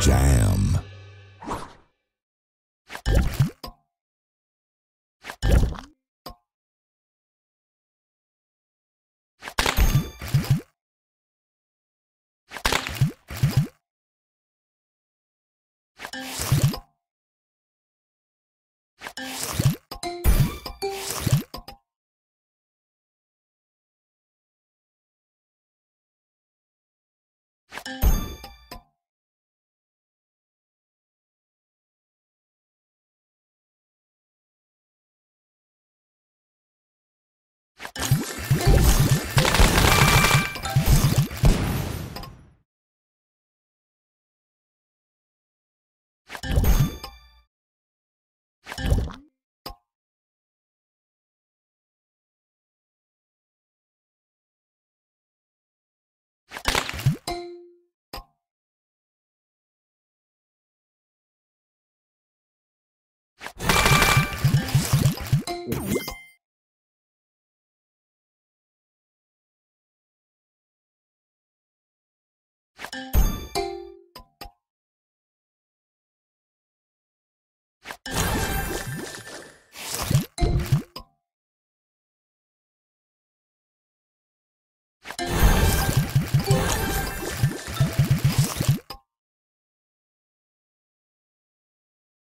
Jam.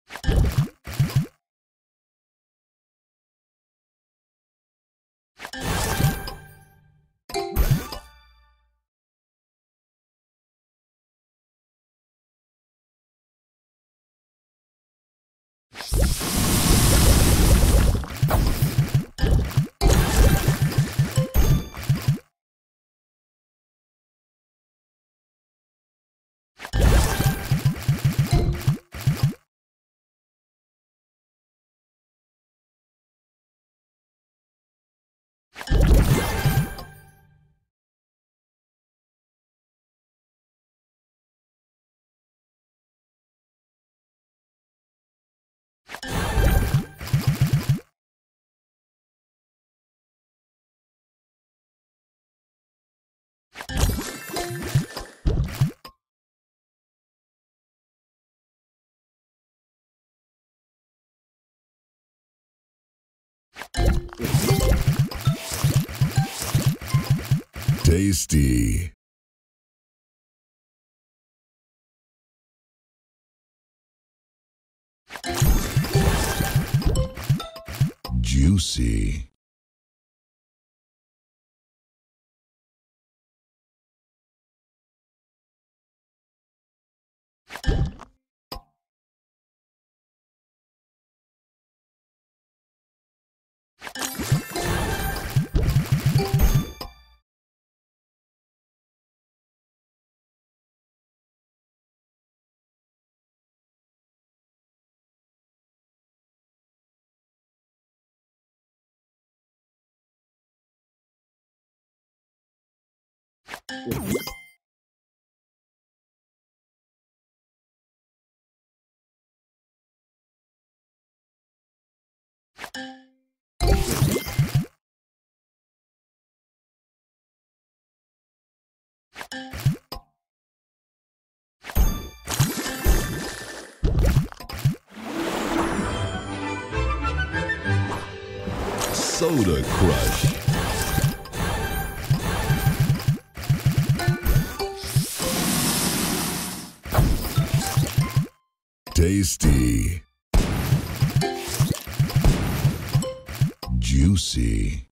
you Tasty. Juicy. Soda Crush. Tasty. Juicy.